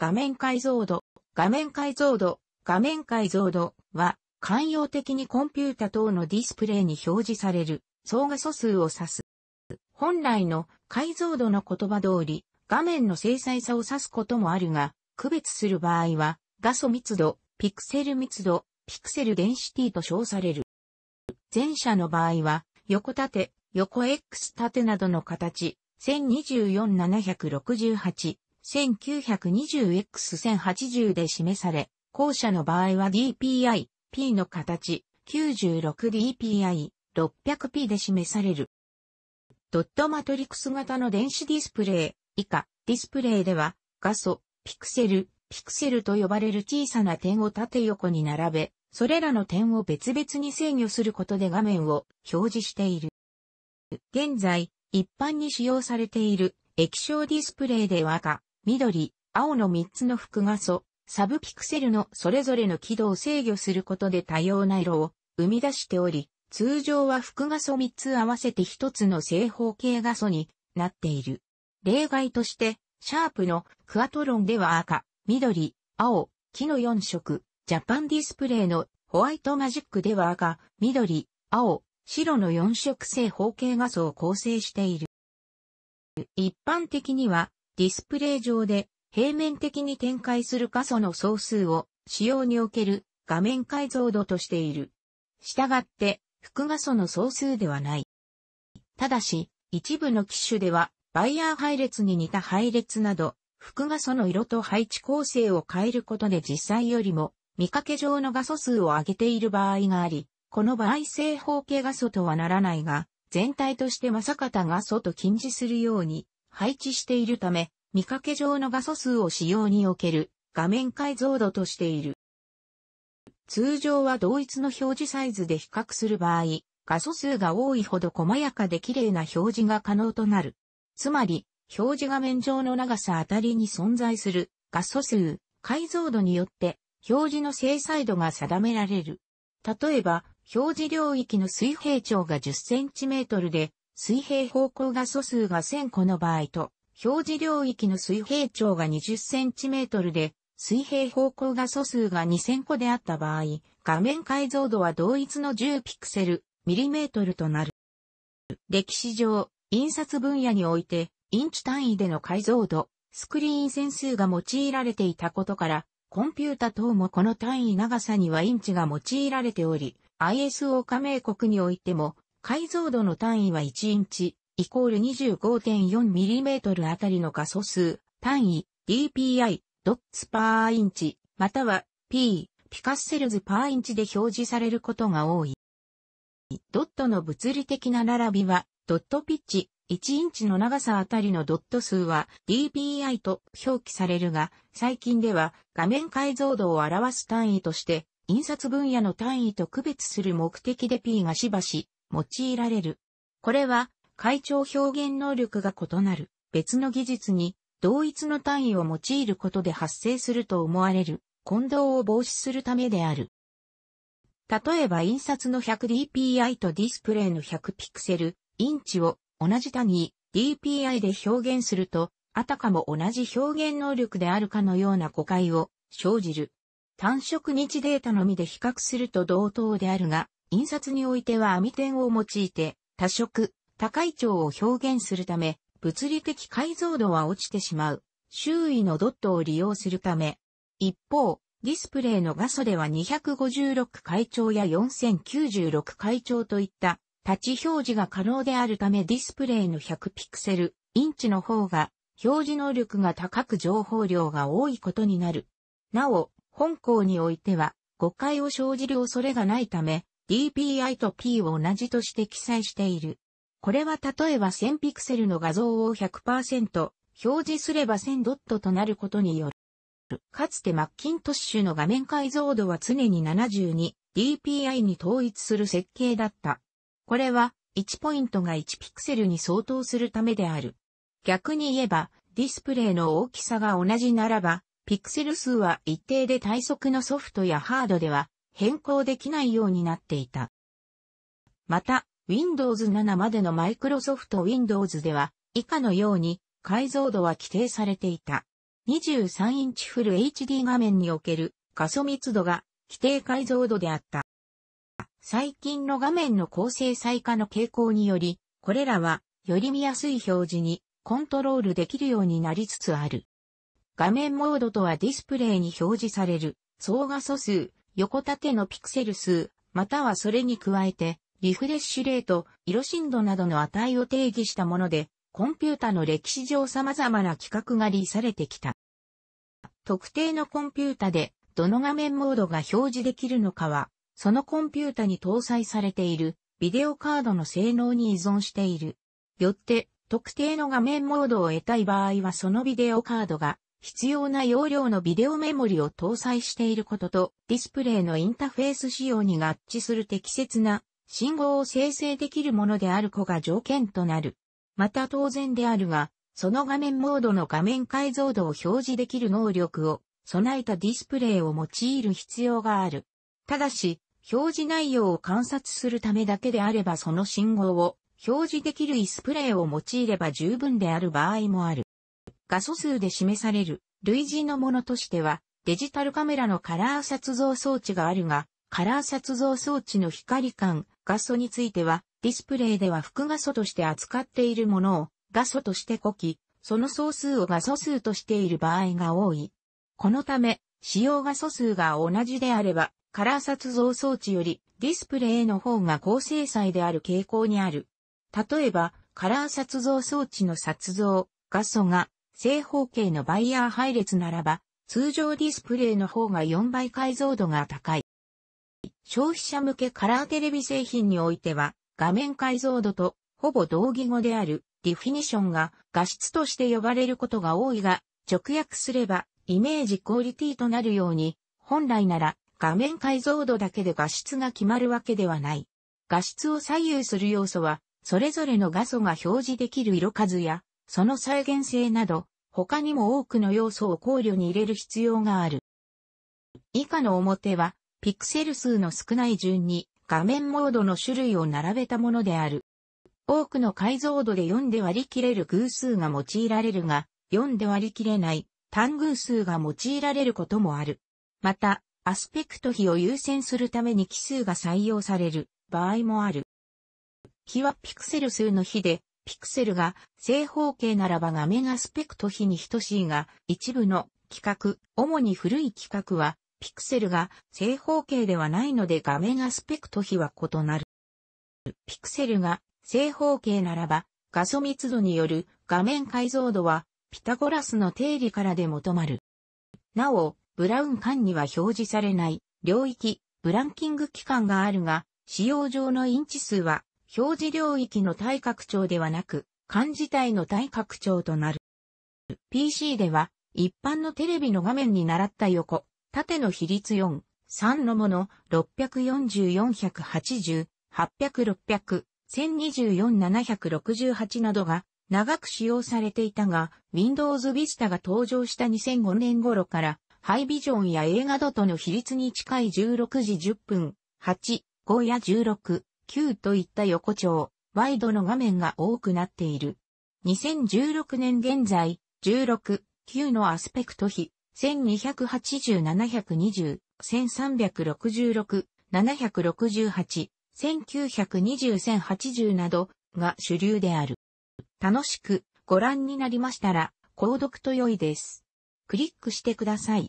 画面解像度。画面解像度。画面解像度は、慣用的にコンピュータ等のディスプレイに表示される総画素数を指す。本来の解像度の言葉通り、画面の精細さを指すこともあるが、区別する場合は、画素密度、ピクセル密度、ピクセルデンシティと称される。前者の場合は、横縦、横 X 縦などの形、1024-768、1920X1080 で示され、後者の場合は DPI、P の形、96DPI、600P で示される。ドットマトリクス型の電子ディスプレイ、以下、ディスプレイでは、画素、ピクセル、ピクセルと呼ばれる小さな点を縦横に並べ、それらの点を別々に制御することで画面を表示している。現在、一般に使用されている液晶ディスプレイでは赤、緑、青の3つの複画素、サブピクセルのそれぞれの輝度を制御することで多様な色を生み出しており、通常は複画素3つ合わせて1つの正方形画素になっている。例外として、シャープのクアトロンでは赤、緑、青、木の4色、ジャパンディスプレイのホワイトマジックでは赤、緑、青、白の4色正方形画素を構成している。一般的にはディスプレイ上で平面的に展開する画素の総数を使用における画面解像度としている。したがって複画素の総数ではない。ただし、一部の機種ではバイヤー配列に似た配列など、複画素の色と配置構成を変えることで実際よりも見かけ上の画素数を上げている場合があり、この場合正方形画素とはならないが、全体として正方画素と近似するように配置しているため、見かけ上の画素数を使用における画面解像度としている。通常は同一の表示サイズで比較する場合、画素数が多いほど細やかで綺麗な表示が可能となる。つまり、表示画面上の長さあたりに存在する画素数、解像度によって表示の精細度が定められる。例えば、表示領域の水平長が10センチメートルで、水平方向画素数が1000個の場合と、表示領域の水平長が20センチメートルで、水平方向画素数が2000個であった場合、画面解像度は同一の10ピクセル、ミリメートルとなる。歴史上、印刷分野において、インチ単位での解像度、スクリーン線数が用いられていたことから、コンピュータ等もこの単位長さにはインチが用いられており、ISO 加盟国においても、解像度の単位は1インチ、イコール 25.4mm あたりの画素数、単位、DPI、ドッツパーインチ、または P、ピカッセルズパーインチで表示されることが多い。ドットの物理的な並びは、ドットピッチ、1インチの長さあたりのドット数は dpi と表記されるが、最近では画面解像度を表す単位として、印刷分野の単位と区別する目的で P がしばし用いられる。これは、会長表現能力が異なる別の技術に同一の単位を用いることで発生すると思われる混同を防止するためである。例えば印刷の 100dpi とディスプレイの100ピクセル、インチを同じ単位 DPI で表現すると、あたかも同じ表現能力であるかのような誤解を生じる。単色日データのみで比較すると同等であるが、印刷においては網点を用いて多色、高い調を表現するため、物理的解像度は落ちてしまう。周囲のドットを利用するため。一方、ディスプレイの画素では256回調や4096回調といったタッチ表示が可能であるためディスプレイの100ピクセル、インチの方が表示能力が高く情報量が多いことになる。なお、本校においては誤解を生じる恐れがないため DPI と P を同じとして記載している。これは例えば1000ピクセルの画像を100%表示すれば1000ドットとなることによる。かつてマッキントッシュの画面解像度は常に 72dpi に統一する設計だった。これは1ポイントが1ピクセルに相当するためである。逆に言えば、ディスプレイの大きさが同じならば、ピクセル数は一定で対速のソフトやハードでは変更できないようになっていた。また、Windows 7までのマイクロソフト Windows では、以下のように解像度は規定されていた。23インチフル HD 画面における画素密度が規定解像度であった。最近の画面の高精細化の傾向により、これらはより見やすい表示にコントロールできるようになりつつある。画面モードとはディスプレイに表示される総画素数、横縦のピクセル数、またはそれに加えてリフレッシュレート、色深度などの値を定義したもので、コンピュータの歴史上様々な規格が利されてきた。特定のコンピュータでどの画面モードが表示できるのかは、そのコンピュータに搭載されているビデオカードの性能に依存している。よって、特定の画面モードを得たい場合はそのビデオカードが必要な容量のビデオメモリを搭載していることとディスプレイのインターフェース仕様に合致する適切な信号を生成できるものである子が条件となる。また当然であるが、その画面モードの画面解像度を表示できる能力を備えたディスプレイを用いる必要がある。ただし、表示内容を観察するためだけであればその信号を表示できるディスプレイを用いれば十分である場合もある。画素数で示される類似のものとしては、デジタルカメラのカラー撮像装置があるが、カラー撮像装置の光感、画素については、ディスプレイでは複画素として扱っているものを画素として呼き、その総数を画素数としている場合が多い。このため、使用画素数が同じであれば、カラー撮像装置よりディスプレイの方が高精細である傾向にある。例えば、カラー撮像装置の撮像、画素が正方形のバイヤー配列ならば、通常ディスプレイの方が4倍解像度が高い。消費者向けカラーテレビ製品においては、画面解像度とほぼ同義語であるディフィニションが画質として呼ばれることが多いが、直訳すればイメージクオリティとなるように、本来なら画面解像度だけで画質が決まるわけではない。画質を左右する要素は、それぞれの画素が表示できる色数や、その再現性など、他にも多くの要素を考慮に入れる必要がある。以下の表は、ピクセル数の少ない順に画面モードの種類を並べたものである。多くの解像度で4で割り切れる偶数が用いられるが、4で割り切れない単偶数が用いられることもある。また、アスペクト比を優先するために奇数が採用される場合もある。比はピクセル数の比で、ピクセルが正方形ならば画面アスペクト比に等しいが、一部の規格、主に古い規格はピクセルが正方形ではないので画面アスペクト比は異なる。ピクセルが正方形ならば画素密度による画面解像度はピタゴラスの定理からで求まる。なお、ブラウン管には表示されない領域、ブランキング期間があるが、使用上のインチ数は表示領域の対拡張ではなく、間自体の対拡張となる。PC では一般のテレビの画面に習った横、縦の比率4、3のもの、640、480、800、600、1024、768などが長く使用されていたが、Windows Vista が登場した2005年頃から、ハイビジョンや映画ドとの比率に近い16時10分、8、5や16、9といった横丁、ワイドの画面が多くなっている。2016年現在、16、9のアスペクト比、1280、720、1366、768、1920、1080などが主流である。楽しくご覧になりましたら、購読と良いです。クリックしてください。